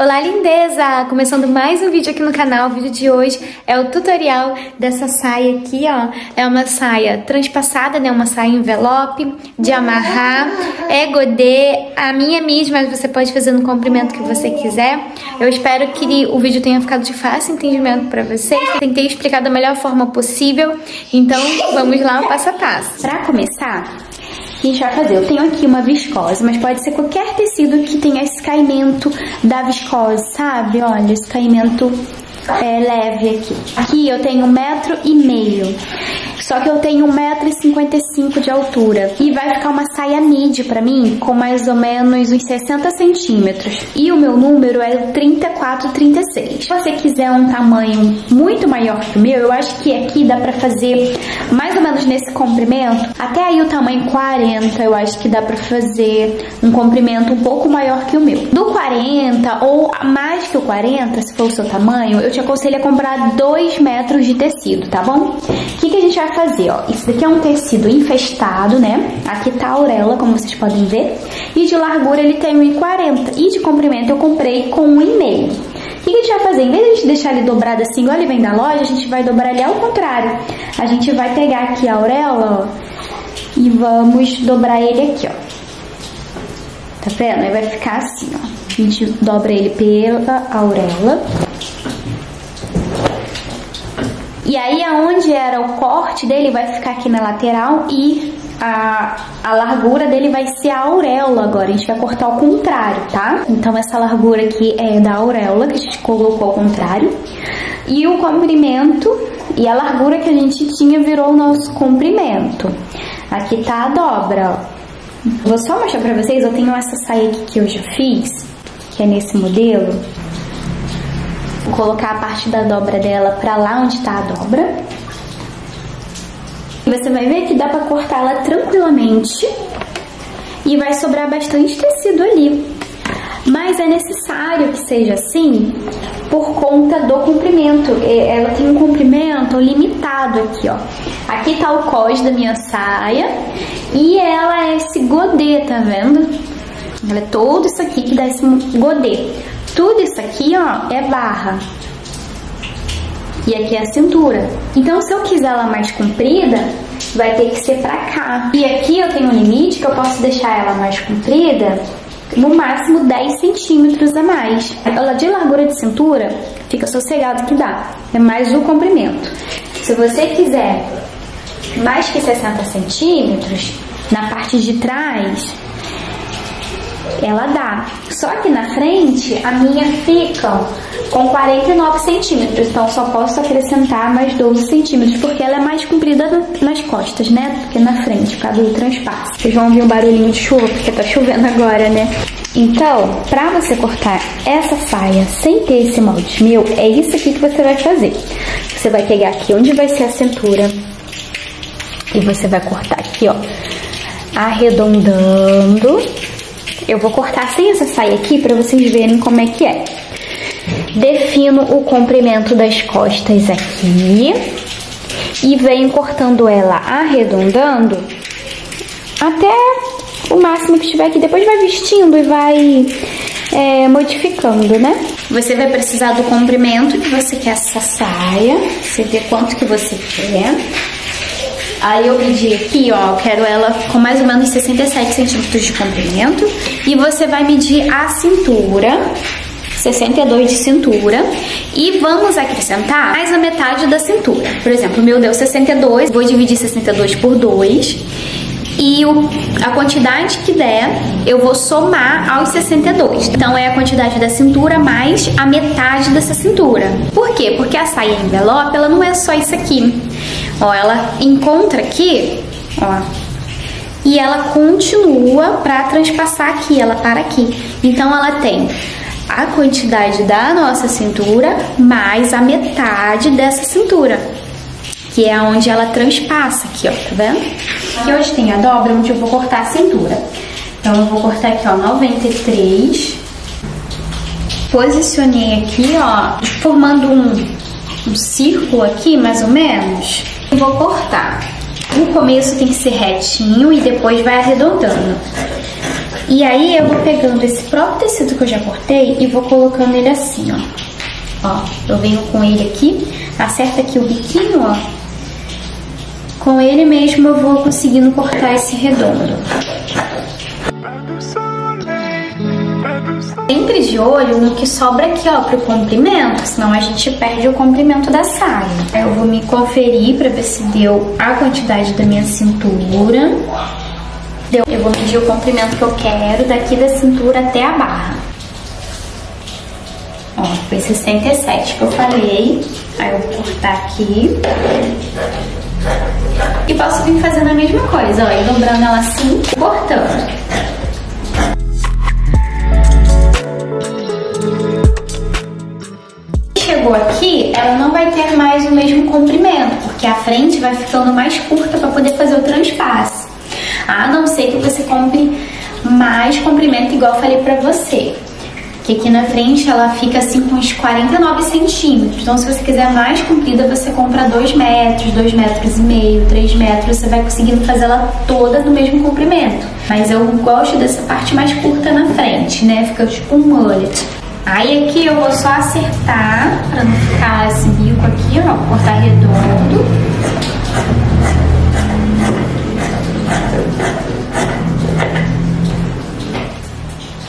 Olá, lindeza! Começando mais um vídeo aqui no canal. O vídeo de hoje é o tutorial dessa saia aqui, ó. É uma saia transpassada, né? Uma saia envelope, de amarrar, é godê. A minha mesma, mas você pode fazer no comprimento que você quiser. Eu espero que o vídeo tenha ficado de fácil entendimento pra vocês. Tentei explicar da melhor forma possível, então vamos lá, passo a passo. Pra começar, gente vai fazer? Eu tenho aqui uma viscose, mas pode ser qualquer tecido que tenha esse caimento da viscose, sabe? Olha, esse caimento é, leve aqui. Aqui eu tenho um metro e meio. Só que eu tenho 1,55m de altura. E vai ficar uma saia midi pra mim com mais ou menos uns 60 centímetros. E o meu número é 34, 36. Se você quiser um tamanho muito maior que o meu, eu acho que aqui dá pra fazer mais ou menos nesse comprimento. Até aí o tamanho 40, eu acho que dá pra fazer um comprimento um pouco maior que o meu. Do 40 ou mais que o 40, se for o seu tamanho, eu te aconselho a comprar 2 metros de tecido, tá bom? O que, que a gente vai fazer, ó? Isso daqui é um tecido infestado, né? Aqui tá a auréola, como vocês podem ver. E de largura ele tem 1,40. E de comprimento eu comprei com 1,5. O que a gente vai fazer? Em vez de a gente deixar ele dobrado assim, igual ele vem da loja, a gente vai dobrar ele ao contrário. A gente vai pegar aqui a auréola, ó, e vamos dobrar ele aqui, ó. Tá vendo? Aí vai ficar assim, ó. A gente dobra ele pela auréola. E aí, aonde era o corte dele vai ficar aqui na lateral e a, a largura dele vai ser a auréola agora. A gente vai cortar ao contrário, tá? Então, essa largura aqui é da auréola, que a gente colocou ao contrário. E o comprimento e a largura que a gente tinha virou o nosso comprimento. Aqui tá a dobra, ó. Vou só mostrar pra vocês, eu tenho essa saia aqui que eu já fiz, que é nesse modelo. Vou colocar a parte da dobra dela pra lá onde tá a dobra. Você vai ver que dá pra cortar ela tranquilamente e vai sobrar bastante tecido ali. Mas é necessário que seja assim por conta do comprimento. Ela tem um comprimento limitado aqui, ó. Aqui tá o cós da minha saia e ela é esse godê, tá vendo? Ela é todo isso aqui que dá esse godê. Tudo isso aqui, ó, é barra. E aqui é a cintura. Então, se eu quiser ela mais comprida, vai ter que ser pra cá. E aqui eu tenho um limite que eu posso deixar ela mais comprida, no máximo 10 centímetros a mais. Ela de largura de cintura, fica sossegado que dá. É mais o comprimento. Se você quiser mais que 60 centímetros, na parte de trás, ela dá. Só que na frente, a minha fica com 49 centímetros, então só posso acrescentar mais 12 centímetros, porque ela é mais comprida nas costas, né, do que na frente, por causa do. Vocês vão ouvir um barulhinho de chuva, porque tá chovendo agora, né. Então, pra você cortar essa saia sem ter esse molde meu, é isso aqui que você vai fazer. Você vai pegar aqui onde vai ser a cintura e você vai cortar aqui, ó, arredondando eu vou cortar sem essa saia aqui para vocês verem como é que é. Defino o comprimento das costas aqui e venho cortando ela arredondando até o máximo que estiver aqui. Depois vai vestindo e vai é, modificando, né? Você vai precisar do comprimento que você quer essa saia. Você vê quanto que você quer. Aí eu medi aqui, ó, quero ela com mais ou menos 67 centímetros de comprimento. E você vai medir a cintura, 62 de cintura. E vamos acrescentar mais a metade da cintura. Por exemplo, o meu deu 62, vou dividir 62 por 2 e o, a quantidade que der eu vou somar aos 62. Então é a quantidade da cintura mais a metade dessa cintura. Por quê? Porque a saia envelope ela não é só isso aqui. Ó, ela encontra aqui, ó, e ela continua para transpassar aqui, ela para aqui. Então ela tem a quantidade da nossa cintura mais a metade dessa cintura, que é onde ela transpassa aqui, ó, tá vendo? Aqui hoje tem a dobra onde eu vou cortar a cintura. Então eu vou cortar aqui, ó, 93. Posicionei aqui, ó, formando um, um círculo aqui, mais ou menos. E vou cortar. No começo tem que ser retinho e depois vai arredondando. E aí eu vou pegando esse próprio tecido que eu já cortei e vou colocando ele assim, ó. Ó, eu venho com ele aqui, acerta aqui o biquinho, ó. Com ele mesmo eu vou conseguindo cortar esse redondo. Sempre de olho no que sobra aqui, ó, pro comprimento, senão a gente perde o comprimento da saia. Eu vou me conferir pra ver se deu a quantidade da minha cintura. Deu. Eu vou medir o comprimento que eu quero daqui da cintura até a barra. Ó, foi 67 que eu falei. Aí eu vou cortar aqui. E posso vir fazendo a mesma coisa, ó, e dobrando ela assim, cortando. Aqui, ela não vai ter mais o mesmo comprimento, porque a frente vai ficando mais curta para poder fazer o transpasse. A não ser que você compre mais comprimento, igual eu falei pra você que aqui na frente ela fica assim com uns 49 centímetros. Então, se você quiser mais comprida, você compra 2 metros, 2 metros e meio, 3 metros, você vai conseguindo fazer ela toda do mesmo comprimento. Mas eu gosto dessa parte mais curta na frente, né? Fica tipo um mullet. Aí aqui eu vou só acertar, pra não ficar esse bico aqui, ó, cortar redondo.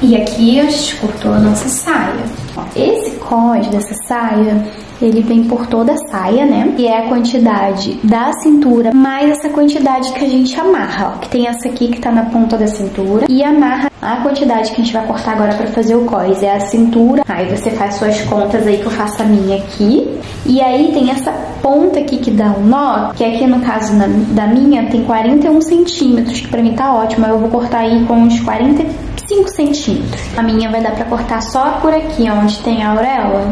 E aqui a gente cortou a nossa saia. Esse cós dessa saia, ele vem por toda a saia, né? E é a quantidade da cintura mais essa quantidade que a gente amarra, ó. Que tem essa aqui que tá na ponta da cintura e amarra a quantidade que a gente vai cortar agora pra fazer o cós. É a cintura. Aí você faz suas contas aí que eu faço a minha aqui. E aí tem essa ponta aqui que dá um nó, que aqui no caso na, da minha tem 41 centímetros, que pra mim tá ótimo. Eu vou cortar aí com uns 40 5 centímetros. A minha vai dar pra cortar só por aqui, onde tem a auréola.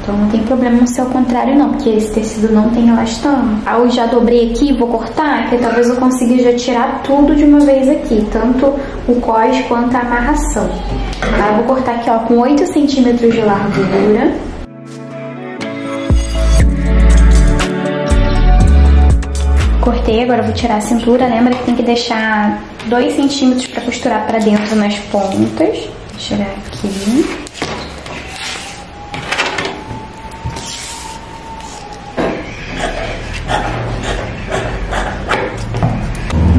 Então não tem problema no seu contrário não, porque esse tecido não tem elastano. Aí eu já dobrei aqui, vou cortar, que talvez eu consiga já tirar tudo de uma vez aqui, tanto o cós quanto a amarração. Tá? Eu vou cortar aqui ó, com 8 centímetros de largura. Cortei, agora eu vou tirar a cintura. Lembra que tem que deixar 2 centímetros para costurar para dentro nas pontas. Vou tirar aqui.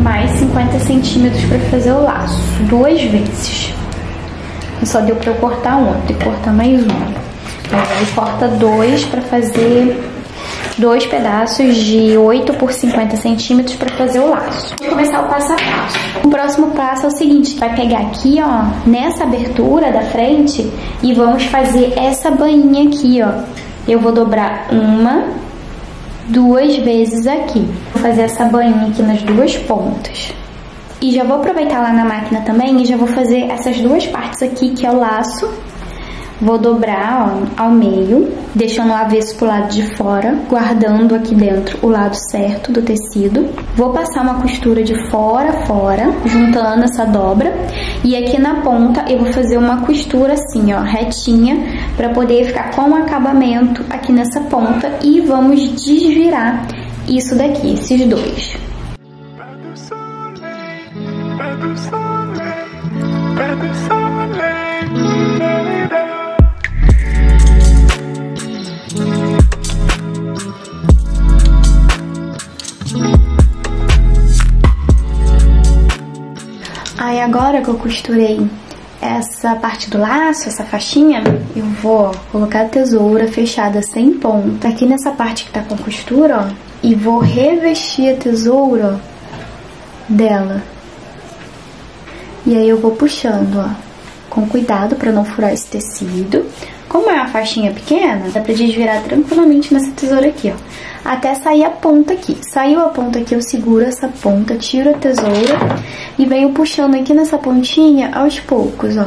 Mais 50 centímetros para fazer o laço, duas vezes. Só deu para eu cortar um, tem que cortar mais um. Aí corta dois para fazer dois pedaços de 8 por 50 centímetros para fazer o laço. Vou começar o passo a passo. O próximo passo é o seguinte, vai pegar aqui, ó, nessa abertura da frente e vamos fazer essa bainha aqui, ó. Eu vou dobrar uma, duas vezes aqui. Vou fazer essa bainha aqui nas duas pontas. E já vou aproveitar lá na máquina também e já vou fazer essas duas partes aqui, que é o laço Vou dobrar ó, ao meio, deixando o avesso pro lado de fora, guardando aqui dentro o lado certo do tecido. Vou passar uma costura de fora a fora, juntando essa dobra. E aqui na ponta eu vou fazer uma costura assim, ó, retinha, para poder ficar com o acabamento aqui nessa ponta. E vamos desvirar isso daqui, esses dois. Aí agora que eu costurei essa parte do laço, essa faixinha, eu vou colocar a tesoura fechada sem ponta aqui nessa parte que tá com costura, ó, e vou revestir a tesoura dela. E aí eu vou puxando, ó, com cuidado para não furar esse tecido. Como é uma faixinha pequena, dá pra desvirar tranquilamente nessa tesoura aqui, ó. Até sair a ponta aqui. Saiu a ponta aqui, eu seguro essa ponta, tiro a tesoura e venho puxando aqui nessa pontinha aos poucos, ó.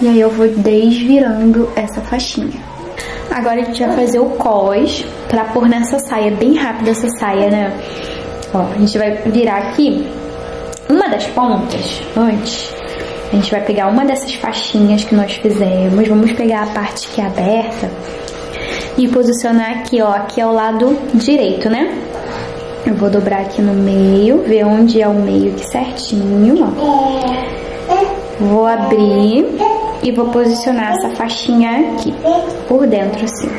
E aí eu vou desvirando essa faixinha. Agora a gente vai fazer o cós pra pôr nessa saia, bem rápido essa saia, né? Ó, a gente vai virar aqui uma das pontas antes a gente vai pegar uma dessas faixinhas que nós fizemos, vamos pegar a parte que é aberta e posicionar aqui, ó, aqui é o lado direito, né? Eu vou dobrar aqui no meio, ver onde é o meio aqui certinho, ó. Vou abrir e vou posicionar essa faixinha aqui, por dentro assim.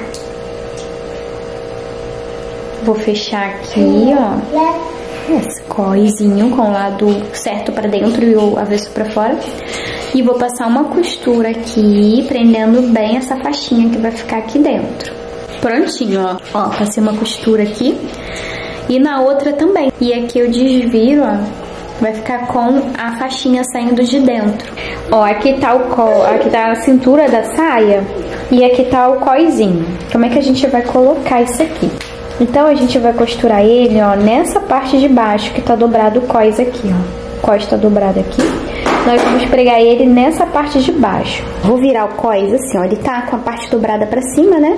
Vou fechar aqui, ó, esse coisinho com o lado certo pra dentro e o avesso pra fora. E vou passar uma costura aqui, prendendo bem essa faixinha que vai ficar aqui dentro. Prontinho, ó. Ó, passei uma costura aqui. E na outra também. E aqui eu desviro, ó. Vai ficar com a faixinha saindo de dentro. Ó, aqui tá o co, aqui tá a cintura da saia e aqui tá o coizinho. Como é que a gente vai colocar isso aqui? Então a gente vai costurar ele, ó, nessa parte de baixo que tá dobrado o cós aqui, ó. Cós tá dobrado aqui. Nós vamos pregar ele nessa parte de baixo. Vou virar o cós assim, ó, ele tá com a parte dobrada pra cima, né?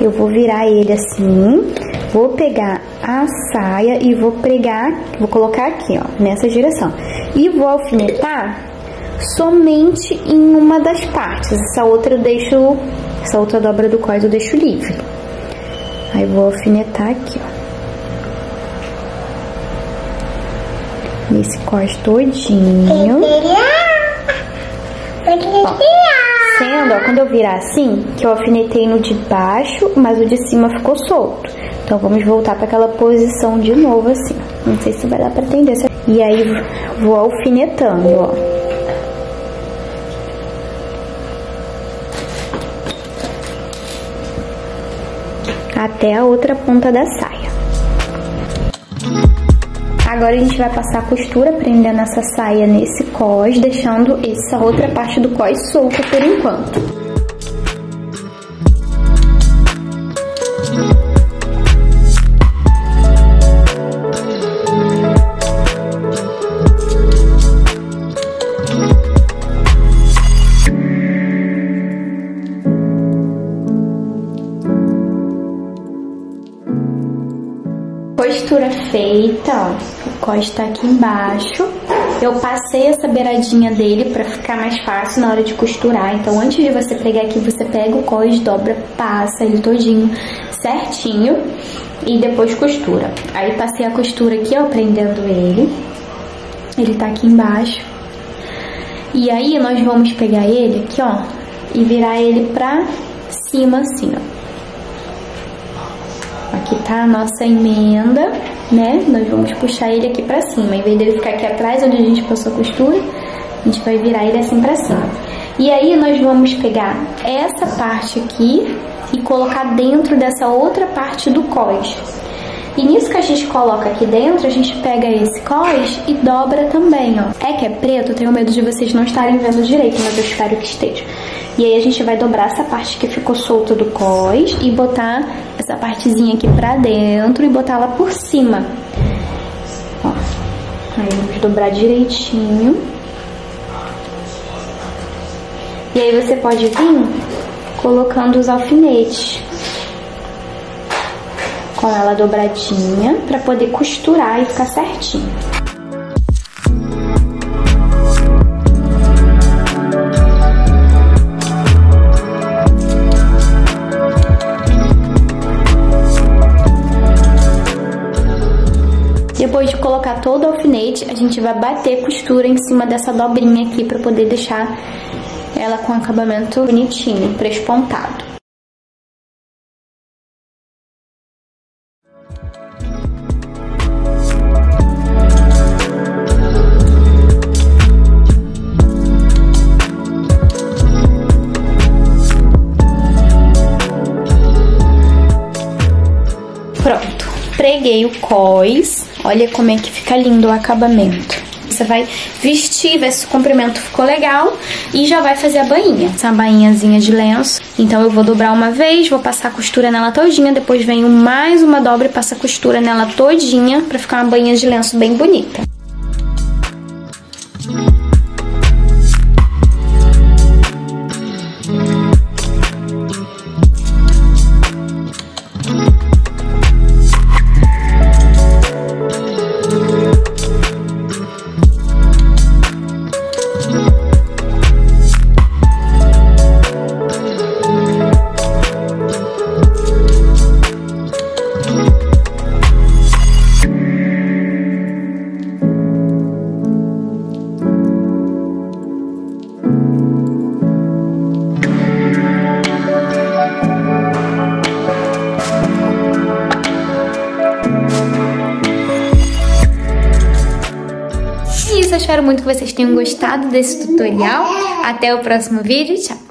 Eu vou virar ele assim, vou pegar a saia e vou pregar, vou colocar aqui, ó, nessa direção. E vou alfinetar somente em uma das partes. Essa outra eu deixo, essa outra dobra do cós eu deixo livre. Aí vou alfinetar aqui, ó. Nesse cós todinho. Ó, sendo, ó, quando eu virar assim, que eu alfinetei no de baixo, mas o de cima ficou solto. Então, vamos voltar para aquela posição de novo, assim. Não sei se vai dar pra entender. E aí, vou alfinetando, ó. Até a outra ponta da saia. Agora a gente vai passar a costura prendendo essa saia nesse cós, deixando essa outra parte do cós solta por enquanto. Costura feita, ó. O cós tá aqui embaixo. Eu passei essa beiradinha dele pra ficar mais fácil na hora de costurar. Então, antes de você pegar aqui, você pega o cós, dobra, passa ele todinho certinho e depois costura. Aí, passei a costura aqui, ó, prendendo ele. Ele tá aqui embaixo. E aí, nós vamos pegar ele aqui, ó, e virar ele pra cima assim, ó. Aqui tá a nossa emenda, né? Nós vamos puxar ele aqui pra cima. Em vez dele ficar aqui atrás, onde a gente passou a costura, a gente vai virar ele assim pra cima. E aí, nós vamos pegar essa parte aqui e colocar dentro dessa outra parte do cós. E nisso que a gente coloca aqui dentro, a gente pega esse cós e dobra também, ó. É que é preto, tenho medo de vocês não estarem vendo direito, mas eu espero que esteja. E aí a gente vai dobrar essa parte que ficou solta do cós e botar essa partezinha aqui pra dentro e botar ela por cima. Ó. Aí vamos dobrar direitinho. E aí você pode vir colocando os alfinetes com ela dobradinha para poder costurar e ficar certinho. A gente vai bater costura em cima dessa dobrinha aqui para poder deixar ela com acabamento bonitinho, prespontado. Pronto, preguei o cós, olha como é que fica lindo o acabamento. Você vai vestir, ver se o comprimento ficou legal e já vai fazer a bainha. Essa bainhazinha de lenço. Então eu vou dobrar uma vez, vou passar a costura nela todinha, depois venho mais uma dobra e passo a costura nela todinha pra ficar uma bainha de lenço bem bonita. Muito que vocês tenham gostado desse tutorial. Até o próximo vídeo, tchau!